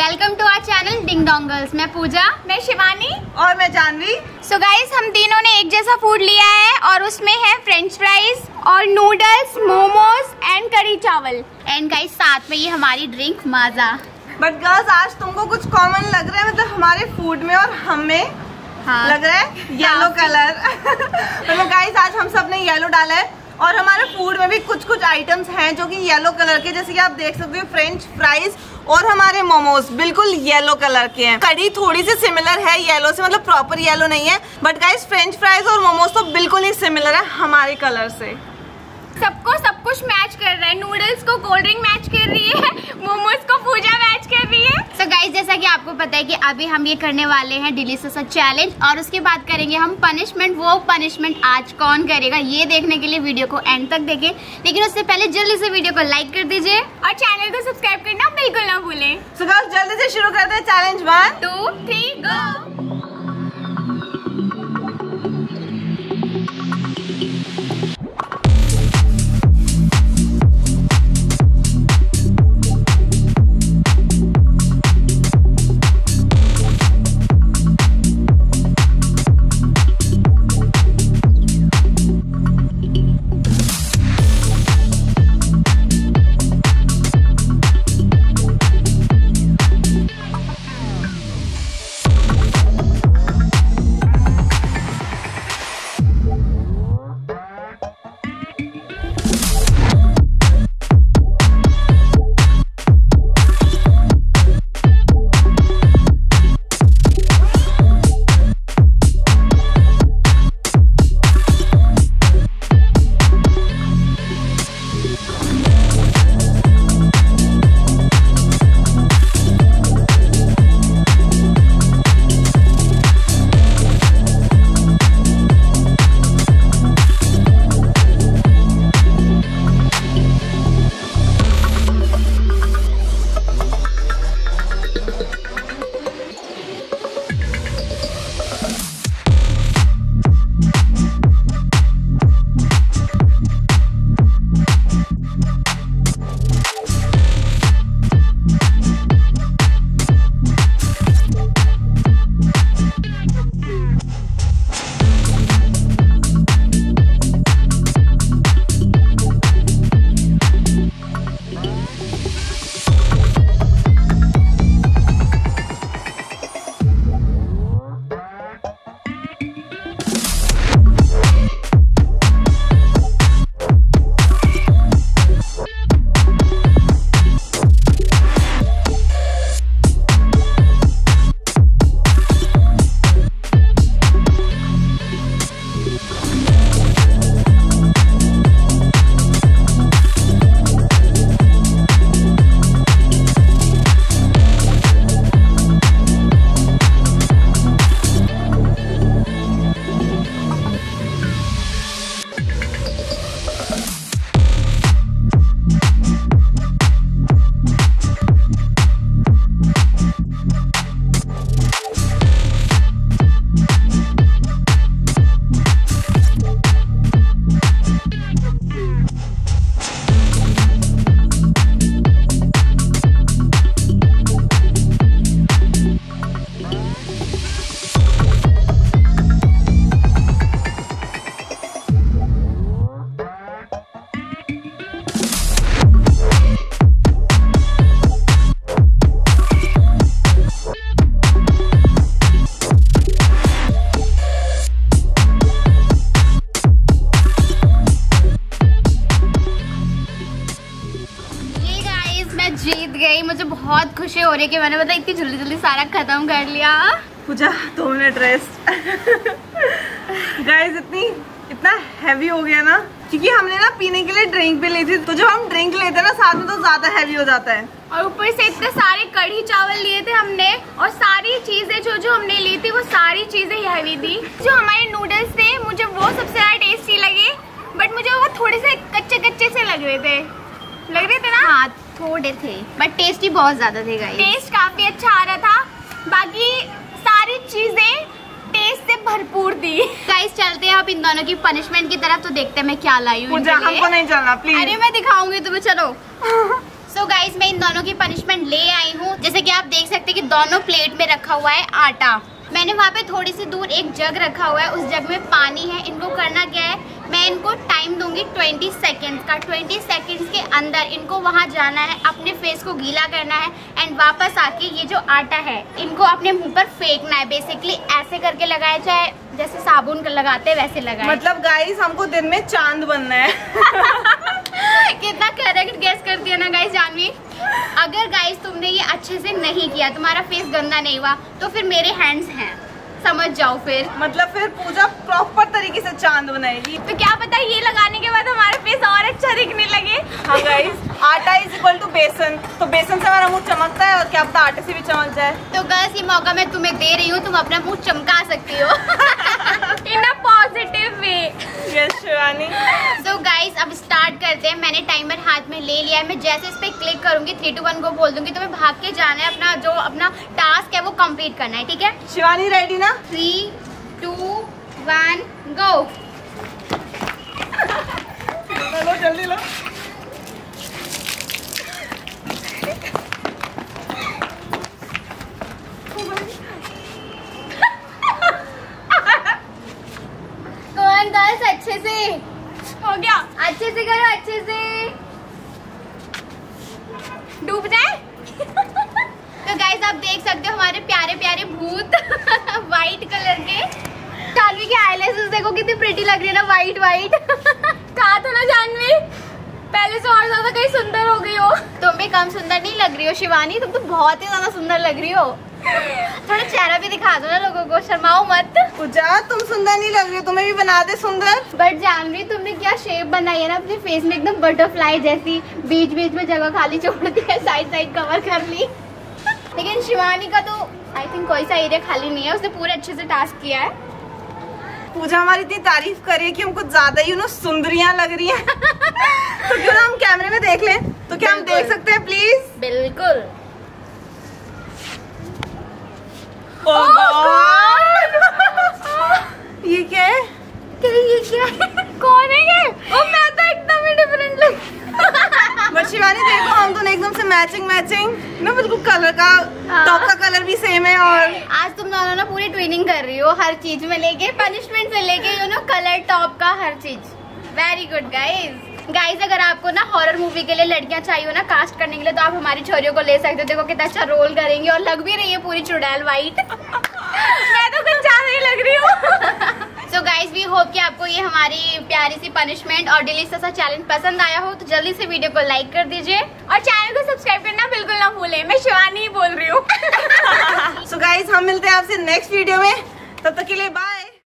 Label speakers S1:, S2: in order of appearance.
S1: Welcome to our channel ding dongles. मैं पूजा
S2: मैं शिवानी।
S3: और मैं जानवी।
S1: सो गाइस हम तीनों ने एक जैसा फ़ूड लिया है और उसमें है फ्रेंच फ्राइज और नूडल्स मोमोज एंड करी चावल। एंड गाइस साथ में ये हमारी ड्रिंक माजा
S3: बट गर्ल्स आज तुमको कुछ कॉमन लग रहा है मतलब हमारे फ़ूड में और हमें
S1: हाँ।
S3: लग रहा है येलो कलर मतलब गाइस आज हम सबने येलो डाला है। और हमारे फ़ूड में भी कुछ कुछ आइटम्स हैं जो कि येलो कलर के, जैसे कि आप देख सकते हो फ्रेंच फ्राइज और हमारे मोमोज बिल्कुल येलो कलर के हैं। कड़ी थोड़ी सी सिमिलर है येलो से मतलब प्रॉपर येलो नहीं है बट गाइस फ्रेंच फ्राइज और मोमोज तो बिल्कुल ही सिमिलर है हमारे कलर से।
S1: सबको सब कुछ मैच कर रहा है। नूडल्स को कोल्ड ड्रिंक मैच कर रही है मोमोज को पूजा मैच कर रही है। सो so गाइस जैसा कि आपको पता है कि अभी हम ये करने वाले हैं डिलीशियस चैलेंज और उसके बाद करेंगे हम पनिशमेंट वो पनिशमेंट आज कौन करेगा ये देखने के लिए वीडियो को एंड तक देखें। लेकिन उससे पहले जल्दी से वीडियो को लाइक कर दीजिए। और चैनल को सब्सक्राइब करना बिल्कुल ना भूलें।
S3: सो so जल्दी से शुरू करते हैं challenge one
S1: two three go जीत गई। मुझे बहुत खुशी हो रही है कि मैंने मतलब इतनी जल्दी जल्दी सारा खत्म कर लिया।
S3: पूजा दो मिनट रेस्ट गाइस इतनी इतना हैवी हो गया ना क्योंकि हमने ना पीने के लिए ड्रिंक भी ली थी तो जब हम ड्रिंक लेते हैं ना साथ में तो ज़्यादा हैवी हो जाता है।
S1: और ऊपर से इतने सारे कढ़ी चावल लिए थे हमने और सारी चीज़ें जो जो हमने ली थी वो सारी चीज़ें हैवी थी। जो हमारे नूडल्स थे मुझे वो सबसे ज़्यादा टेस्टी लगे बट मुझे वो थोड़े से कच्चे कच्चे से लग रहे थे। लग रहे थे ना? हाँ थोड़े थे बट टेस्टी बहुत ज़्यादा थे गाइस टेस्ट काफ़ी अच्छा आ रहा था। बाकी सारी चीज़ें टेस्ट से भरपूर दी। गाइस चलते हैं आप इन दोनों की पनिशमेंट की तरफ़ तो देखते हैं मैं क्या लाई हूँ
S3: पूजा हमको नहीं चलना प्लीज़
S1: अरे मैं दिखाऊँगी तुम्हें चलो। सो so गाइस मैं इन दोनों की पनिशमेंट ले आई हूँ। जैसे कि आप देख सकते हैं कि दोनों प्लेट में रखा हुआ है आटा। मैंने वहाँ पे थोड़ी सी दूर एक जग रखा हुआ है उस जग में पानी है। इनको करना क्या है? मैं इनको टाइम दूँगी 20 सेकेंड्स का। 20 सेकेंड्स के अंदर इनको वहाँ जाना है अपने फेस को गीला करना है एंड वापस आके ये जो आटा है इनको अपने मुँह पर फेंकना है। बेसिकली ऐसे करके लगाया जाए जैसे साबुन लगाते वैसे लगाए।
S3: मतलब गाइस हमको दिन में चाँद बनना है।
S1: कितना करेक्ट गैस कर दिया ना गाइस जानवी? अगर गाइस तुमने ये अच्छे से नहीं किया तुम्हारा फेस गंदा नहीं हुआ तो फिर मेरे हैंड्स हैं। समझ जाओ फिर।
S3: मतलब फिर पूजा प्रॉपर तरीके से चाँद बनाएगी।
S1: तो क्या पता ये लगाने के बाद हमारा फेस और अच्छा दिखने लगे।
S3: हाँ गाइस आटा इज़ इक्वल टू बेसन। तो बेसन से हमारा मुँह चमकता है और क्या पता आटे से भी चमक जाए।
S1: तो गर्ल्स ये मौका मैं तुम्हें दे रही हूँ तुम अपना मुँह चमका सकती हो। In a positive way
S3: yes Shivani.
S1: So guys अब स्टार्ट करते हैं। मैंने टाइमर हाथ में ले लिया है। मैं जैसे क्लिक करूँगी थ्री टू वन को बोल दूँगी। तुम्हें भाग के जाना है अपना जो अपना टास्क है वो कंप्लीट करना है ठीक है?
S3: शिवानी रेडी ना?
S1: थ्री टू वन गो
S3: लो जल्दी लो।
S1: कौन गर्ल्स अच्छे से। हो गया। अच्छे से करो अच्छे से। डूब जाए। तो गाइस आप देख सकते हो हमारे प्यारे प्यारे भूत वाइट कलर के। जानवी के आईलाइसेस देखो कितनी प्रिटी लग रही है ना वाइट वाइट कहा था ना जानवी पहले से और ज़्यादा कहीं सुंदर हो गई हो। तुम भी कम सुंदर नहीं लग रही हो, शिवानी। तुम तो बहुत ही ज़्यादा सुंदर लग रही हो। थोड़ा चेहरा भी दिखा दो ना लोगों को शर्माओ मत।
S3: पूजा तुम सुंदर नहीं लग रही तुम्हें भी बना दे सुंदर।
S1: बट जानवी तुमने क्या शेप बनाई है ना अपने फेस में एकदम बटरफ्लाई जैसी बीच बीच में जगह खाली छोड़ दी है साइड साइड कवर कर ली। लेकिन शिवानी का तो आई थिंक कोई सा एरिया खाली नहीं है उसने पूरे अच्छे से टास्क किया है।
S3: पूजा हमारी इतनी तारीफ़ कर कि हम कुछ ज़्यादा ही सुंदरियाँ लग रही हैं। तो क्यों ना हम कैमरे में देख लें? तो क्या हम देख सकते हैं प्लीज़
S1: बिल्कुल।
S3: Oh ये क्या है?
S1: ये क्या है? कौन है ये? ओ मैं तो एकदम ही डिफरेंट लग
S3: बट शिवानी देखो हम तो एकदम से मैचिंग मैचिंग ना बिल्कुल कलर का
S1: हाँ।
S3: टॉप का कलर भी सेम है और
S1: आज तुम दोनों ना पूरी ट्रेनिंग कर रही हो हर चीज़ में लेके पनिशमेंट से लेके यू नो कलर टॉप का हर चीज़. वेरी गुड गाइज़ गाइज़ अगर आपको ना हॉरर मूवी के लिए लड़कियाँ चाहिए हो ना कास्ट करने के लिए तो आप हमारी छोरियों को ले सकते हो। देखो कितना अच्छा रोल करेंगे और लग भी रही है पूरी चुड़ैल वाइट मैं तो कुछ ज़्यादा ही लग रही हूँ। सो गाइज़ वी होप कि आपको ये हमारी प्यारी सी पनिशमेंट और डिलीशियस सा चैलेंज पसंद आया हो तो जल्दी से वीडियो को लाइक कर दीजिए। और चैनल को सब्सक्राइब करना बिल्कुल ना भूले। मैं शिवानी ही बोल रही हूँ।
S3: सो गाइज़ हम मिलते हैं आपसे नेक्स्ट वीडियो में। तब तक के लिए बाय